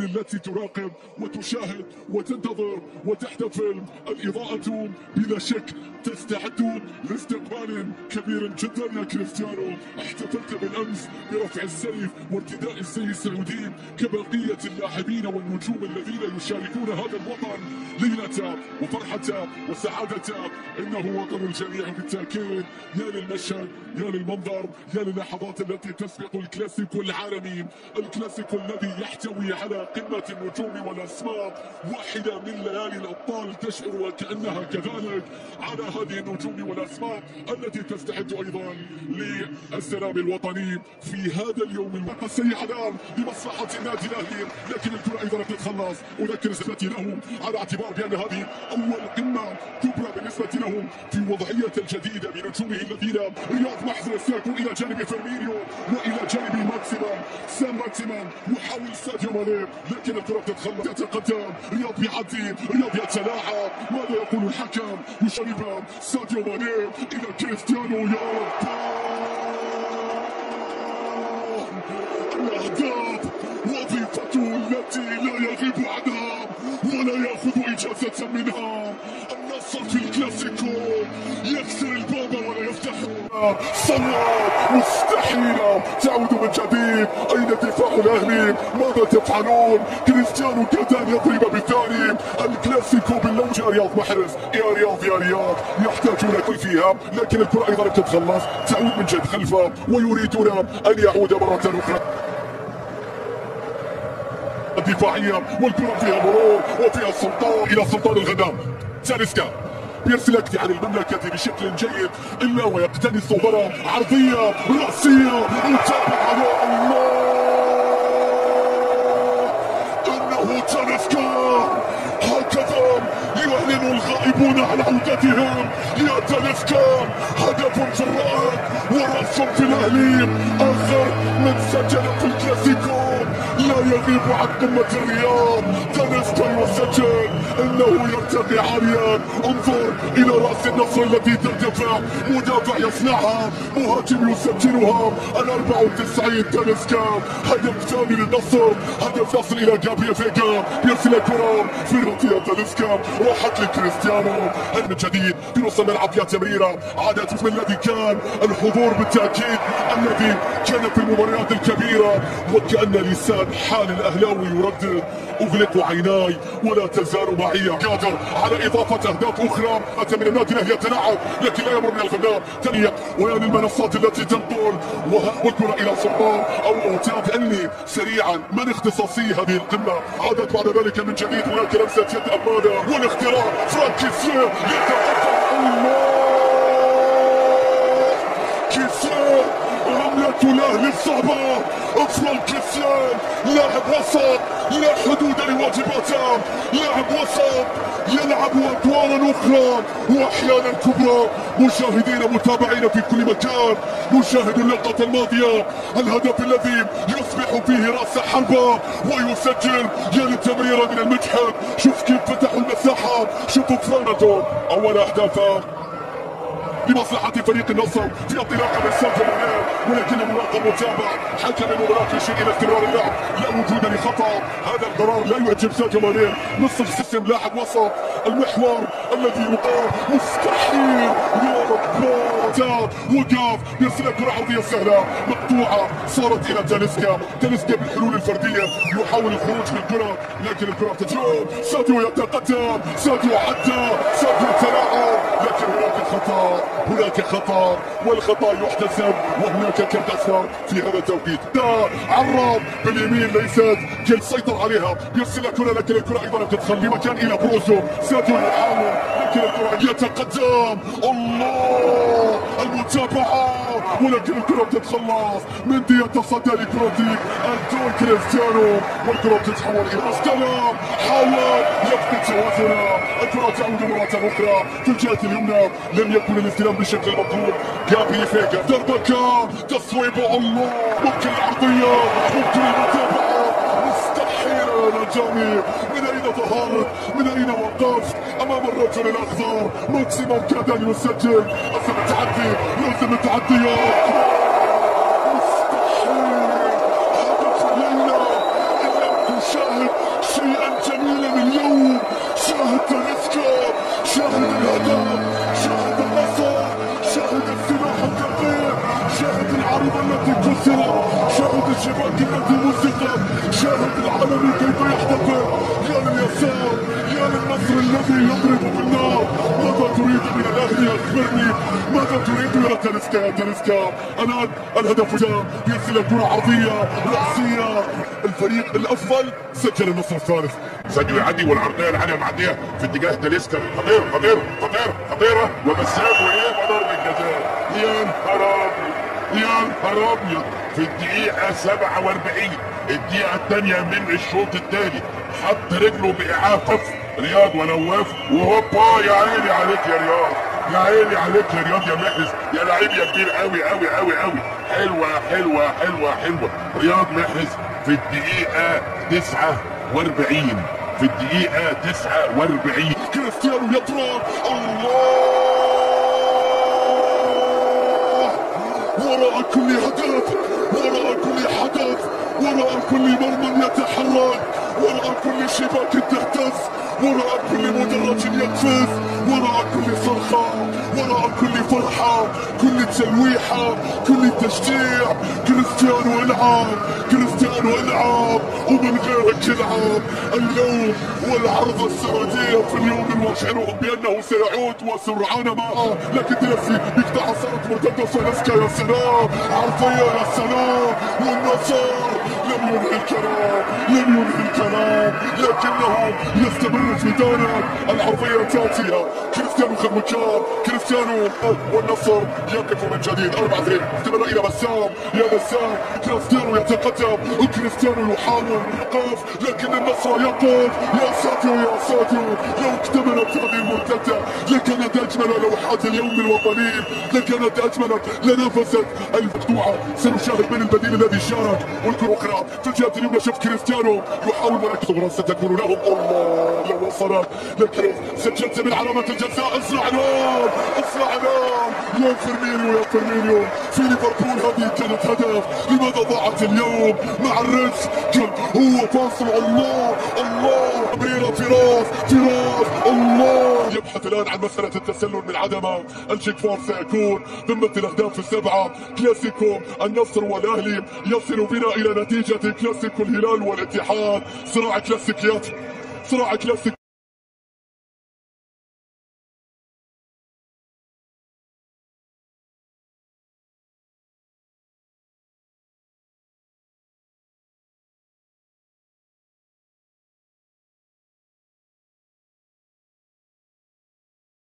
التي تراقب وتشاهد وتنتظر وتحتفل. الإضاءة بلا شك تستعد لاستقبال كبير جدا يا كريستيانو. احتفلت بالأمس برفع السيف وارتداء الزي السعودي كبقية اللاعبين والنجوم الذين يشاركون هذا الوطن. ليلة وفرحة وسعادة. إنه وطن الجميع بالتأكيد. يا للمشهد يا للمنظر يا للحظات التي تسبق الكلاسيكو العالمي. الكلاسيكو الذي يحتوي على قمة النجوم والأسماء واحدة من ليالي الأبطال تشعر وكأنها كذلك على هذه النجوم والأسماء التي تستعد أيضا للسلام الوطني في هذا اليوم الوطني السيء الآن لمصلحة النادي الأهلي. لكن الكرة أيضا تتخلص. أذكر زميلتي لهم على اعتبار بأن هذه أول قمة كبرى بالنسبة لهم في وضعية الجديدة بنجومه الذين رياض محرز سيكون إلى جانب فيرمينيو وإلى جانب ماكسيمان سام ماكسيمان يحاول ساديو ماني لكن الكرة تتخلص يتقدم رياض بيعدي رياض يتلاعب ماذا يقول الحكم؟ يشرب ساديو ماني. إلى كريستيانو يا رب. الأهداف. وظيفته التي لا يغيب عنها ولا يأخذ إجازة منها. النصر في الكلاسيكو. يكسر صواب مستحيلة. تعود من جديد. أين دفاع الأهلي؟ ماذا تفعلون؟ كريستيانو كاد أن يضرب بالثاني. الكلاسيكو باللون يا رياض محرز. يا رياض يا رياض. يحتاجون كل فيها لكن الكرة أيضا تتخلص. تعود من جد خلفه. ويريدون أن يعود مرة أخرى. الدفاعية والكرة فيها مرور وفيها السلطان. إلى سلطان الغنام تاليسكا بيرسل يكفي عن المملكة بشكل جيد. إلا ويقتنص ضرب عرضية رأسية وتابع يا الله. إنه تاليسكا هكذا يعلن الغائبون عن عودتهم. يا تاليسكا هدف جراء ورأس في الأهلي آخر من سجل في الكلاسيكو. لا يغيب عن قمة الرياض. تنسكا يسجل. إنه يرتقي عاليا انظر إلى رأس النصر الذي ترتفع مدافع يصنعها مهاجم يسجلها. ال 94 تنسكا. هدف ثاني للنصر. هدف يصل إلى جابريل فيجا. يرسل الكرة. في رؤية تنسكا. راحت لكريستيانو. من جديد. في نص الملعب يا تمريرة. عادت من الذي كان الحضور بالتأكيد الذي كان في المباريات الكبيرة. وكأن لسان حال الأهلاوي يردد. اغلق عيناي. ولا تزال معي قادر. على إضافة أهداف أخرى. أتى من النادي يتلاعب لكن لا يمر من الغناء ثانية ويا للمنصات التي تنقل. والكره إلى سلطان أو اوتاب أني سريعا. من اختصاصي هذه القمة؟ عادت بعد ذلك من جديد. هناك لمسه يد أمانة. والاختراع فرانكي سير يتقدم الله كيسير رملة الأهلي الصعبة. اطفال كريستيان لاعب وسط. لا حدود لواجباته لاعب وسط يلعب ادوارا أخرى. وأحيانا كبرى. مشاهدين متابعين في كل مكان. نشاهد اللقطة الماضية. الهدف الذي يصبح فيه رأس حربة ويسجل. يا للتمريرة من المجحد شوف كيف فتحوا المساحة. شوفوا فرانتو أول أهدافه. لمصلحة فريق النصر في انطلاقة من ساديو ماني ولكن المراقب متابع. حكم يشير إلى استمرار اللعب لا وجود لخطأ. هذا القرار لا يعجب ساديو ماني نصف السيستم لاعب وسط. المحور الذي يقال مستحيل. يا رب. تاب وقاف يرسل كرة عرضية سهلة. مقطوعة. صارت إلى تاليسكا تاليسكا بالحلول الفردية. يحاول الخروج بالكرة لكن الكرة تجول ساديو يتقدم. ساديو حتى ساديو تلاعب لكن هناك خطأ. هناك خطأ والخطأ يحتسب وهناك أصفر في هذا التوقيت دا عرض باليمين ليست كل سيطر عليها. يرسل كرة لكن الكرة أيضا تدخل بمكان إلى بروسو. ساديو يحاول لكن الكرة يتقدم الله! المتابعة! ولكن الكرة تتخلص مندي يتصدى لكرة أنتون كريستيانو والكرة تتحول إلى استلم حاول يفقد توازنه الكرة تعود مرة أخرى في الجهة اليمنى. لم يكن الاستلام بالشكل المطلوب جابري فيجا. دربكة تصويب الله ممكن العرضية ممكن المتابعة مستحيل يا جامي من أين ظهرت من أين وقفت؟ أمام الرجل الأخضر. ماكسيموم كاد أن يسجل. لازم التعدي لازم التعديات مستحيل كسرت شاهد الشباك التي مزقت شاهد العالمي كيف يحتقر يا لليسار يا للنصر الذي يضرب بالنار. ماذا تريد من الأهلي اخبرني ماذا تريد يا تاليسكا يا تاليسكا الان الهدف جاء يرسل كرة عرضية رأسية. الفريق الافضل سجل النصر الثالث. سجل يعدي والعرضية العالية معديه في اتجاه تاليسكا خطير خطير خطير خطيرة. ومساك وايه وضربه جزاء يا نهار يا نهار أبيض. في الدقيقة 47 الدقيقة الثانية من الشوط الثاني حط رجله بإعاقة رياض ونواف وهوبا يا عيني عليك يا رياض. يا عيني عليك يا رياض يا محرز. يا لعيب يا كبير قوي قوي قوي قوي حلوة حلوة حلوة حلوة. رياض محرز في الدقيقة 49 في الدقيقة 49 كريستيانو يطرد. الله! وراء كل هدف وراء كل حدث وراء كل مرمى يتحرك وراء كل شباك تهتز وراء كل مدرج يقفز وراء كل صرخة وراء كل فرحة. كل تلويحة كل تشجيع كريستيانو العب كريستيانو العب ومن غيرك يلعب اليوم والعرض السعودية في اليوم الواشعر بأنه سيعود وسرعان ما لكن تلفي يقطع صارت مرتدة فلسكا يا سلام. عرضية يا سلام. والنصر. لم ينهي الكلام لم ينهي الكلام لكنه يستمر في داره. العرضية تاتية كريستيانو خد مكان كريستيانو والنصر يقف من جديد. أربعة اثنين. استمر إلى بسام. يا بسام كريستيانو يتقدم. وكريستيانو يحاول ايقاف لكن النصر يقف. يا ساديو يا ساديو. لو اكتملت هذه المرتدة لكانت أجمل لوحات اليوم الوطني لكانت أجمل لنفست. المقطوعة سنشاهد من البديل الذي شارك. والكرة أخرى في اليمنى شوف كريستيانو. يحاول ملك صغرى ستكون لهم الله لو وصلت لكن سجلت من علامة الجزاء. اسرع نام اسرع نام يا فيرمينيو. يا فيرمينيو. في ليفربول هذه كانت هدف. لماذا ضاعت اليوم مع الريتش كان هو فاصل. الله. الله. أميرة فراس. فراس. الله. يبحث الآن عن مسألة التسلل من عدمه. ال check for سيكون. ضمن الأهداف السبعة. كلاسيكو. النصر والأهلي يصل بنا إلى نتيجة كلاسيكو الهلال والاتحاد. صراع كلاسيكيات صراع كلاسيك